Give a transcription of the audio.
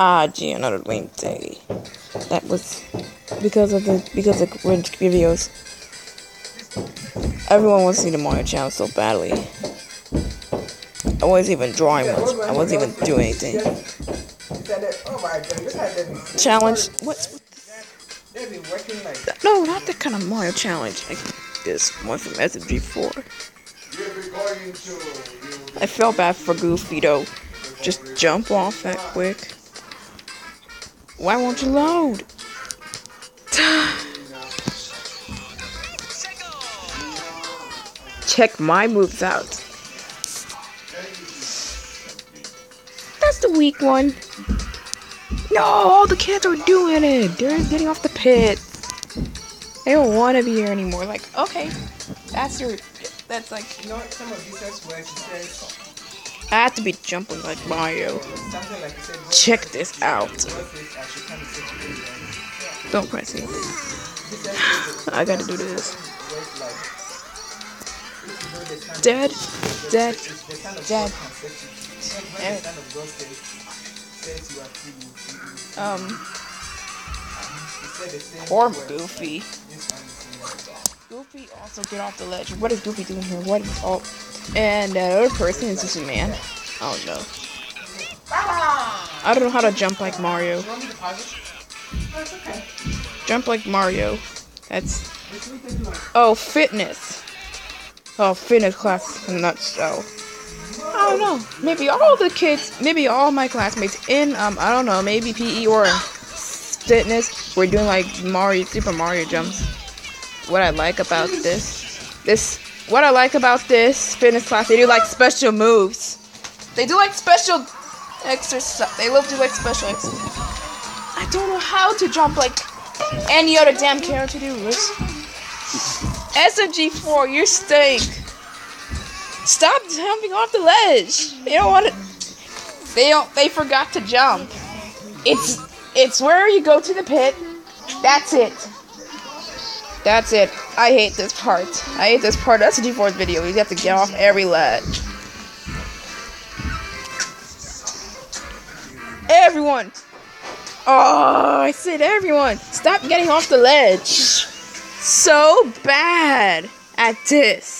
Ah, gee, another link day. That was because of the because of the videos. Everyone wants to see the Mario challenge so badly. I wasn't even drawing much. I wasn't even doing anything. Challenge? What's No, not that kind of Mario challenge. Like this one from SMG4. I felt bad for Goofy though. Just jump off that quick. Why won't you load? Check my moves out. That's the weak one. No, all the kids are doing it. They're getting off the pit. They don't want to be here anymore. Like, okay, that's your. That's like. You know, some of these where she says I have to be jumping like Mario. Check this out. Don't press it. I gotta do this. Dead, dead, dead. Um, poor Goofy. Goofy also get off the ledge. What is Goofy doing here? What is all? And that other person is just a man. Oh no. I don't know how to jump like Mario. Jump like Mario. That's. Oh, fitness. Oh, fitness class a nutshell. I don't know. Maybe all the kids, maybe all my classmates in, um, I don't know, maybe PE or fitness, we're doing like Mario, Super Mario jumps. What I like about this, this what I like about this fitness class, they do like special moves. They do like special exercise. They love to do like special exercise. I don't know how to jump like any other damn character do this. SMG4, you're stink. Stop jumping off the ledge. They don't want to. They don't. They forgot to jump. It's it's where you go to the pit. That's it. That's it. I hate this part. I hate this part. That's a G4's video. You have to get off every ledge. Everyone. Oh, I said everyone. Stop getting off the ledge. So bad at this.